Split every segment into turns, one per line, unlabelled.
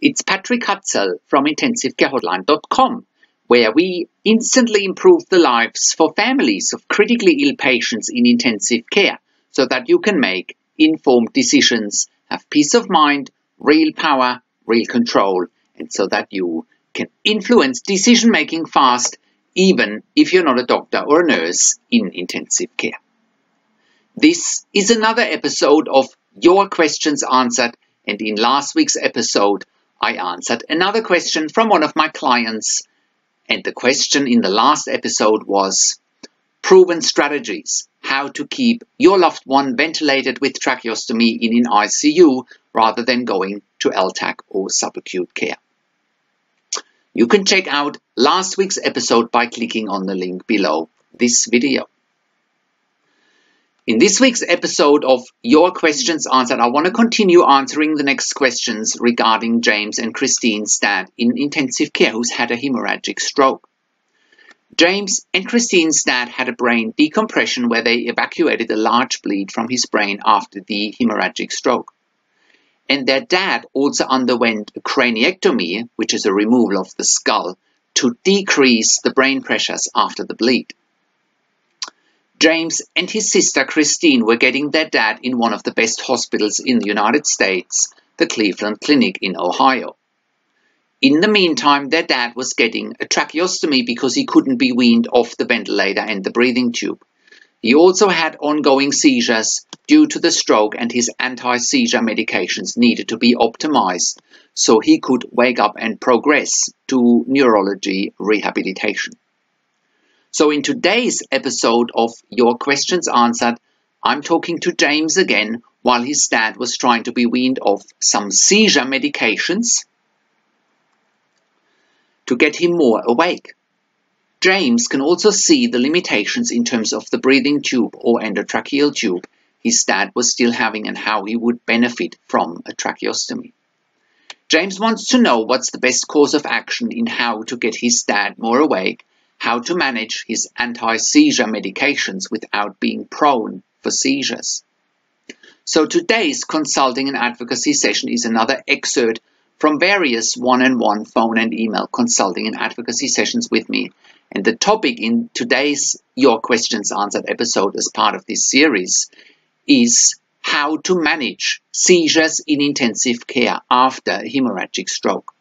It's Patrik Hutzel from IntensiveCareHotline.com, where we instantly improve the lives for families of critically ill patients in intensive care so that you can make informed decisions, have peace of mind, real power, real control, and so that you can influence decision making fast, even if you're not a doctor or a nurse in intensive care. This is another episode of Your Questions Answered, and in last week's episode, I answered another question from one of my clients. And the question in the last episode was proven strategies how to keep your loved one ventilated with tracheostomy in an ICU rather than going to LTAC or subacute care. You can check out last week's episode by clicking on the link below this video. In this week's episode of Your Questions Answered, I want to continue answering the next questions regarding James and Christine's dad in intensive care who's had a hemorrhagic stroke. James and Christine's dad had a brain decompression where they evacuated a large bleed from his brain after the hemorrhagic stroke. And their dad also underwent a craniectomy, which is a removal of the skull, to decrease the brain pressures after the bleed. James and his sister Christine were getting their dad in one of the best hospitals in the United States, the Cleveland Clinic in Ohio. In the meantime, their dad was getting a tracheostomy because he couldn't be weaned off the ventilator and the breathing tube. He also had ongoing seizures due to the stroke and his anti-seizure medications needed to be optimized so he could wake up and progress to neurology rehabilitation. So in today's episode of Your Questions Answered, I'm talking to James again while his dad was trying to be weaned off some seizure medications to get him more awake. James can also see the limitations in terms of the breathing tube or endotracheal tube his dad was still having and how he would benefit from a tracheostomy. James wants to know what's the best course of action in how to get his dad more awake how to manage his anti-seizure medications without being prone for seizures. So today's consulting and advocacy session is another excerpt from various one-on-one phone and email consulting and advocacy sessions with me. And the topic in today's Your Questions Answered episode as part of this series is how to manage seizures in intensive care after a hemorrhagic stroke.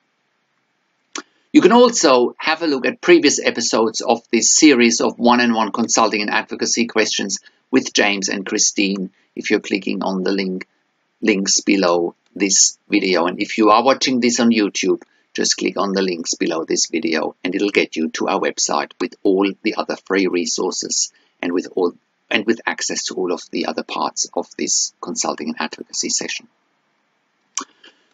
You can also have a look at previous episodes of this series of one-on-one consulting and advocacy questions with James and Christine if you're clicking on the link links below this video. And if you are watching this on YouTube, just click on the links below this video and it'll get you to our website with all the other free resources and with all and with access to all of the other parts of this consulting and advocacy session.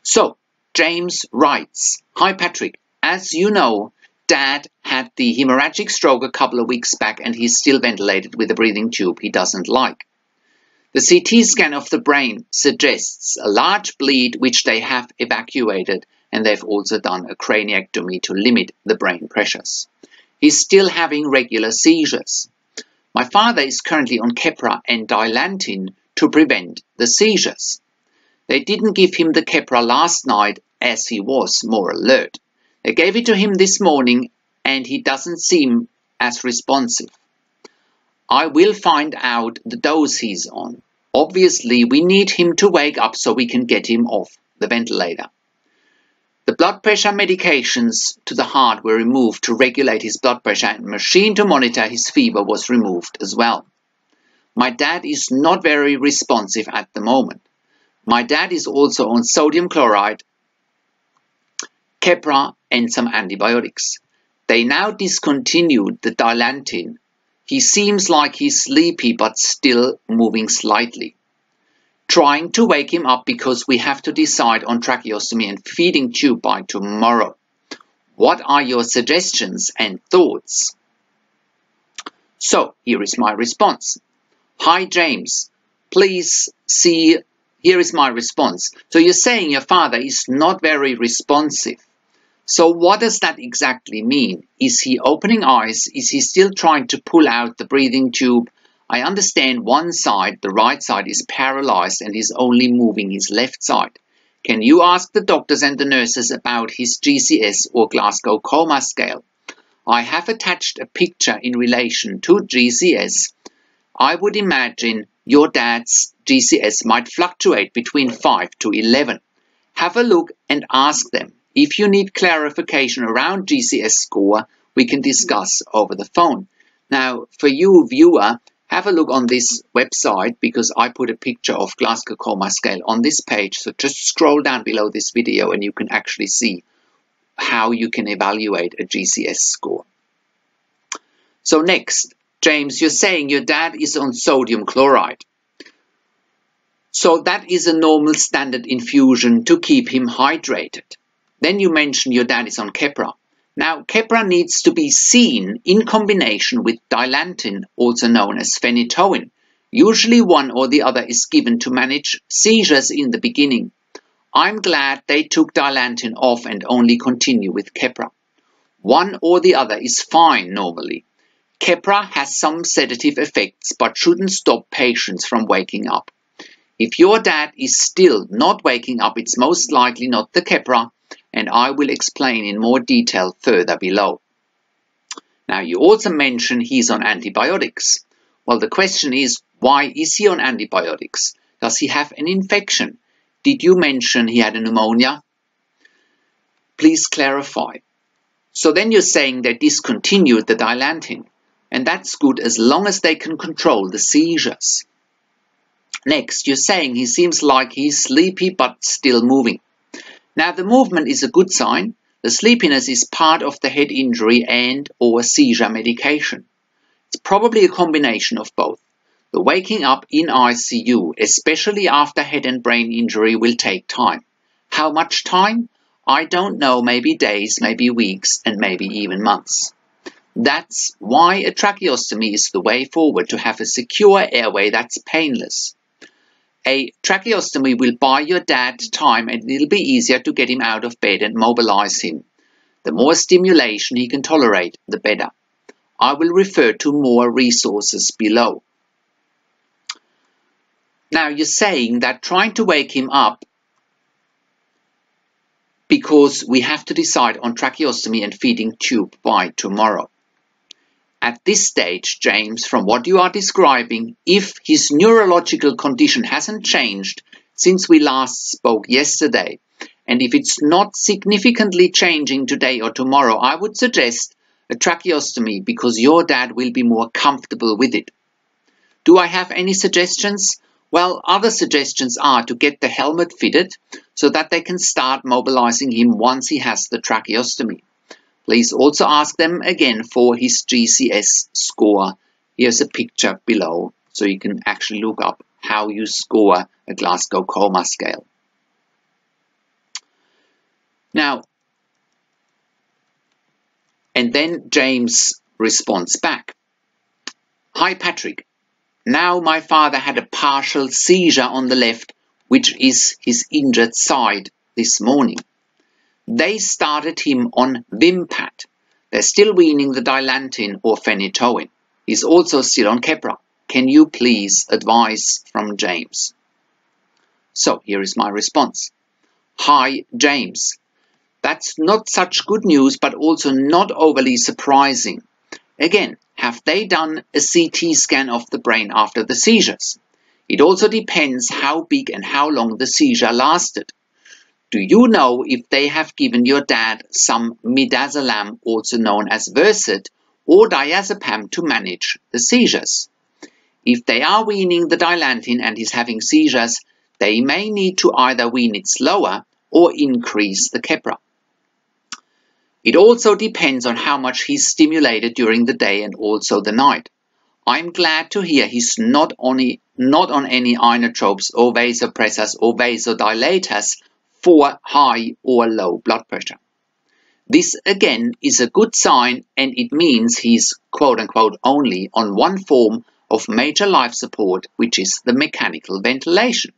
So, James writes, Hi Patrik, as you know, Dad had the hemorrhagic stroke a couple of weeks back and he's still ventilated with a breathing tube he doesn't like. The CT scan of the brain suggests a large bleed which they have evacuated and they've also done a craniectomy to limit the brain pressures. He's still having regular seizures. My father is currently on Keppra and Dilantin to prevent the seizures. They didn't give him the Keppra last night as he was more alert. I gave it to him this morning and he doesn't seem as responsive. I will find out the dose he's on. Obviously, we need him to wake up so we can get him off the ventilator. The blood pressure medications to the heart were removed to regulate his blood pressure and machine to monitor his fever was removed as well. My dad is not very responsive at the moment. My dad is also on sodium chloride Keppra and some antibiotics. They now discontinued the Dilantin. He seems like he's sleepy but still moving slightly. Trying to wake him up because we have to decide on tracheostomy and feeding tube by tomorrow. What are your suggestions and thoughts? So here is my response. Hi James, please see, here is my response. So you're saying your father is not very responsive. So what does that exactly mean? Is he opening eyes? Is he still trying to pull out the breathing tube? I understand one side, the right side, is paralyzed and is only moving his left side. Can you ask the doctors and the nurses about his GCS or Glasgow Coma Scale? I have attached a picture in relation to GCS. I would imagine your dad's GCS might fluctuate between 5 to 11. Have a look and ask them. If you need clarification around GCS score, we can discuss over the phone. Now, for you viewer, have a look on this website because I put a picture of Glasgow Coma Scale on this page. So just scroll down below this video and you can actually see how you can evaluate a GCS score. So next, James, you're saying your dad is on sodium chloride. So that is a normal standard infusion to keep him hydrated. Then you mention your dad is on Keppra. Now, Keppra needs to be seen in combination with dilantin, also known as phenytoin. Usually one or the other is given to manage seizures in the beginning. I'm glad they took dilantin off and only continue with Keppra. One or the other is fine normally. Keppra has some sedative effects but shouldn't stop patients from waking up. If your dad is still not waking up, it's most likely not the Keppra, and I will explain in more detail further below. Now you also mention he's on antibiotics. Well, the question is, why is he on antibiotics? Does he have an infection? Did you mention he had a pneumonia? Please clarify. So then you're saying they discontinued the dilantin, and that's good as long as they can control the seizures. Next, you're saying he seems like he's sleepy but still moving. Now the movement is a good sign. The sleepiness is part of the head injury and or seizure medication. It's probably a combination of both. The waking up in ICU, especially after head and brain injury, will take time. How much time? I don't know, maybe days, maybe weeks, and maybe even months. That's why a tracheostomy is the way forward to have a secure airway that's painless. A tracheostomy will buy your dad time and it'll be easier to get him out of bed and mobilize him. The more stimulation he can tolerate, the better. I will refer to more resources below. Now you're saying that trying to wake him up because we have to decide on tracheostomy and feeding tube by tomorrow. At this stage, James, from what you are describing, if his neurological condition hasn't changed since we last spoke yesterday, and if it's not significantly changing today or tomorrow, I would suggest a tracheostomy because your dad will be more comfortable with it. Do I have any suggestions? Well, other suggestions are to get the helmet fitted so that they can start mobilizing him once he has the tracheostomy. Please also ask them again for his GCS score. Here's a picture below so you can actually look up how you score a Glasgow Coma scale. Now, and then James responds back. Hi Patrik, now my father had a partial seizure on the left, which is his injured side this morning. They started him on Vimpat. They're still weaning the dilantin or phenytoin. He's also still on Keppra. Can you please advise from James? So here is my response. Hi, James. That's not such good news, but also not overly surprising. Again, have they done a CT scan of the brain after the seizures? It also depends how big and how long the seizure lasted. Do you know if they have given your dad some midazolam, also known as Versed, or diazepam to manage the seizures? If they are weaning the dilantin and he's having seizures, they may need to either wean it slower or increase the Keppra. It also depends on how much he's stimulated during the day and also the night. I'm glad to hear he's not, only, not on any inotropes or vasopressors or vasodilators for high or low blood pressure. This again is a good sign and it means he's quote unquote only on one form of major life support, which is the mechanical ventilation.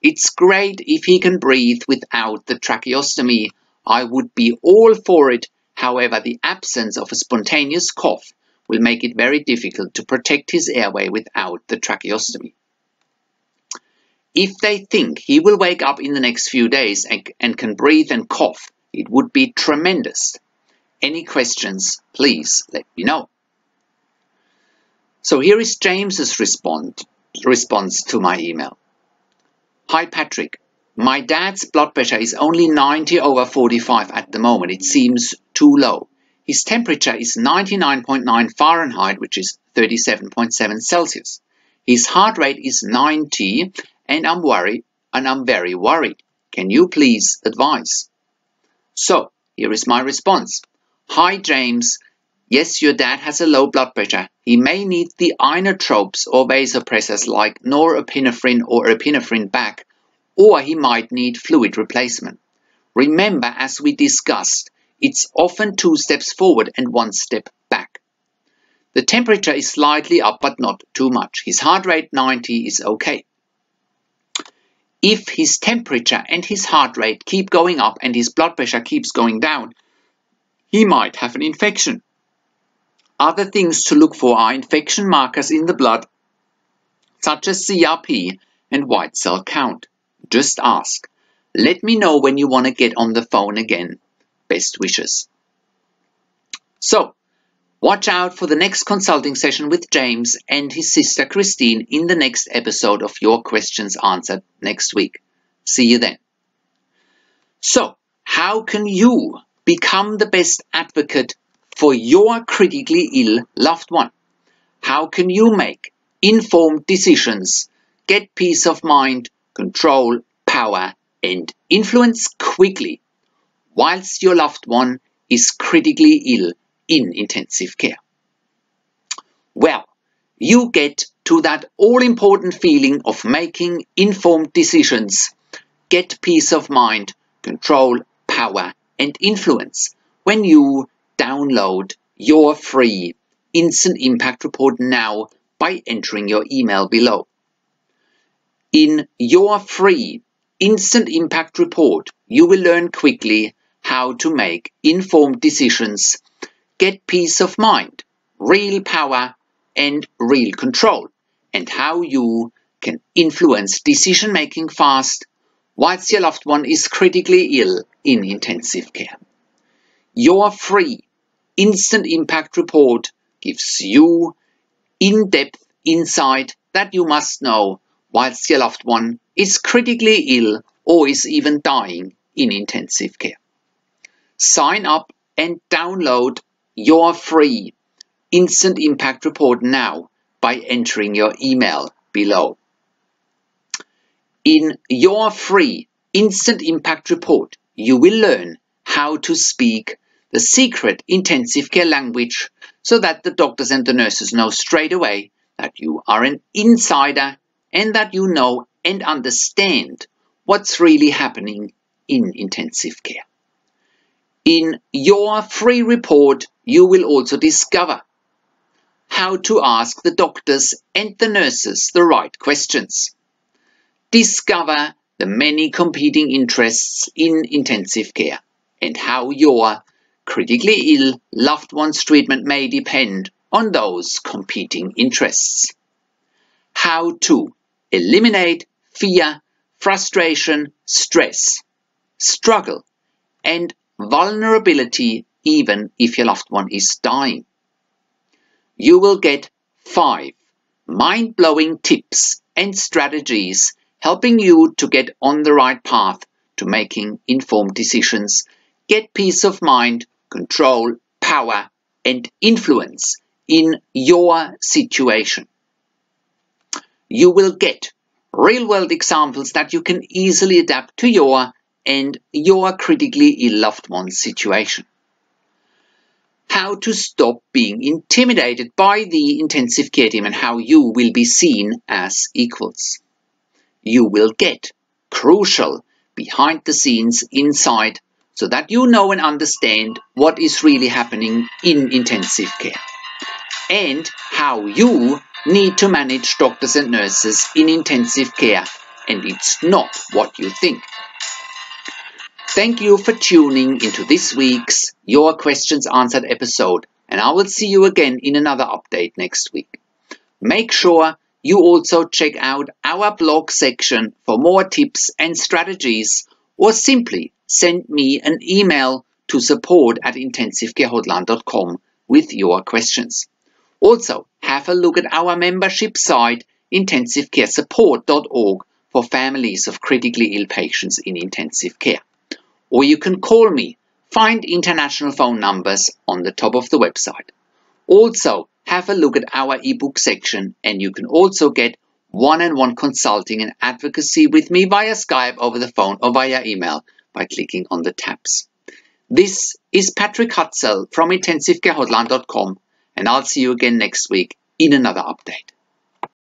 It's great if he can breathe without the tracheostomy. I would be all for it. However, the absence of a spontaneous cough will make it very difficult to protect his airway without the tracheostomy. If they think he will wake up in the next few days and, and can breathe and cough, it would be tremendous. Any questions, please let me know. So here is James's response, response to my email. Hi Patrik, my dad's blood pressure is only 90 over 45 at the moment. It seems too low. His temperature is 99.9 Fahrenheit, which is 37.7 Celsius. His heart rate is 90 and I'm worried and I'm very worried. Can you please advise? So, here is my response. Hi James, yes your dad has a low blood pressure. He may need the inotropes or vasopressors like norepinephrine or epinephrine back or he might need fluid replacement. Remember, as we discussed, it's often two steps forward and one step back. The temperature is slightly up, but not too much. His heart rate 90 is okay. If his temperature and his heart rate keep going up and his blood pressure keeps going down, he might have an infection. Other things to look for are infection markers in the blood, such as CRP and white cell count. Just ask. Let me know when you want to get on the phone again. Best wishes. So, watch out for the next consulting session with James and his sister Christine in the next episode of Your Questions Answered next week. See you then. So, how can you become the best advocate for your critically ill loved one? How can you make informed decisions, get peace of mind, control, power, and influence quickly whilst your loved one is critically ill in intensive care. Well, you get to that all important feeling of making informed decisions, get peace of mind, control, power, and influence when you download your free Instant Impact Report now by entering your email below in your free Instant Impact Report, you will learn quickly how to make informed decisions, get peace of mind, real power, and real control, and how you can influence decision making fast whilst your loved one is critically ill in intensive care. Your free Instant Impact Report gives you in depth insight that you must know whilst your loved one is critically ill or is even dying in intensive care. Sign up and download your free Instant Impact Report now by entering your email below. In your free Instant Impact Report, you will learn how to speak the secret intensive care language so that the doctors and the nurses know straight away that you are an insider and that you know and understand what's really happening in intensive care. In your free report, you will also discover how to ask the doctors and the nurses the right questions. Discover the many competing interests in intensive care and how your critically ill loved one's treatment may depend on those competing interests. How to eliminate fear, frustration, stress, struggle, and vulnerability even if your loved one is dying. You will get five mind-blowing tips and strategies helping you to get on the right path to making informed decisions, get peace of mind, control, power, and influence in your situation you will get real-world examples that you can easily adapt to your and your critically ill loved one's situation. How to stop being intimidated by the intensive care team and how you will be seen as equals. You will get crucial behind the scenes insight so that you know and understand what is really happening in intensive care and how you need to manage doctors and nurses in intensive care, and it's not what you think. Thank you for tuning into this week's Your Questions Answered episode, and I will see you again in another update next week. Make sure you also check out our blog section for more tips and strategies or simply send me an email to support at intensivecarehotline.com with your questions. Also, have a look at our membership site intensivecaresupport.org for families of critically ill patients in intensive care. Or you can call me. Find international phone numbers on the top of the website. Also, have a look at our ebook section and you can also get one-on-one consulting and advocacy with me via Skype over the phone or via email by clicking on the tabs. This is Patrik Hutzel from intensivecarehotline.com and I'll see you again next week in another update.